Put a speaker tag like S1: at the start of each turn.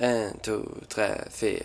S1: Un, deux, trois, vier.